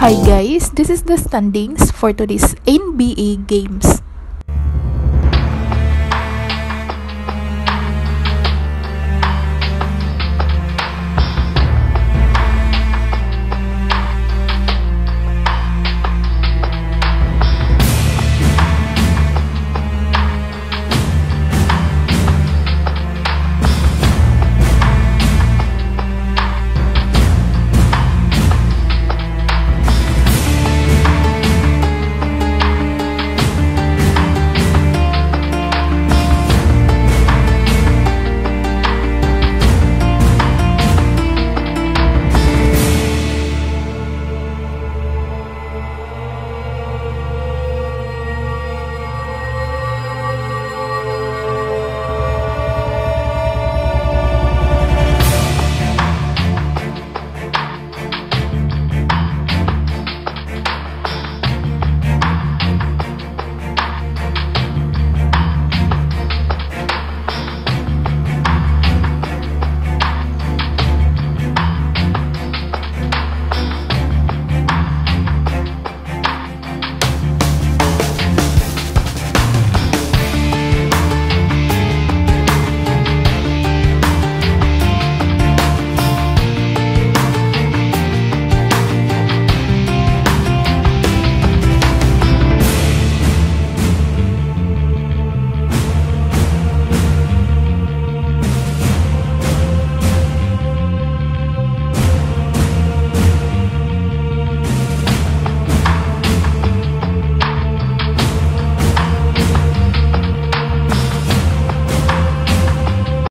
Hi guys, this is the standings for today's NBA games.